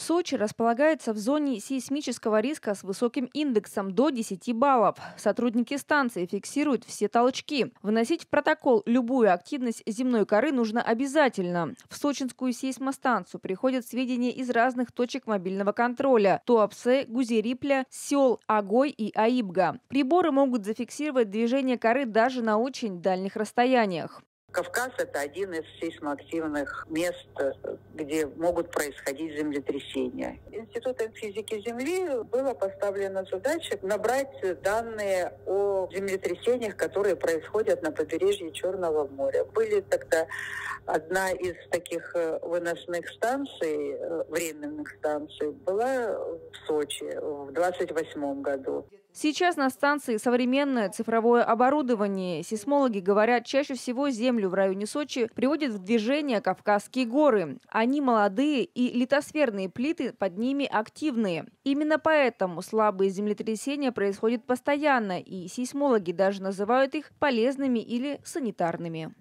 Сочи располагается в зоне сейсмического риска с высоким индексом до 10 баллов. Сотрудники станции фиксируют все толчки. Выносить в протокол любую активность земной коры нужно обязательно. В сочинскую сейсмостанцию приходят сведения из разных точек мобильного контроля – Туапсе, Гузерипля, сел Агой и Аибга. Приборы могут зафиксировать движение коры даже на очень дальних расстояниях. Кавказ – это один из сейсмоактивных мест, где могут происходить землетрясения. Институтом физики Земли была поставлена задача набрать данные о землетрясениях, которые происходят на побережье Черного моря. Были тогда одна из таких э, выносных станций, э, временных станций, была в Сочи в 28 году. Сейчас на станции современное цифровое оборудование. Сейсмологи говорят, чаще всего землю в районе Сочи приводят в движение Кавказские горы. Они молодые и литосферные плиты под ними активные. Именно поэтому слабые землетрясения происходят постоянно, и сейсмологи даже называют их полезными или санитарными.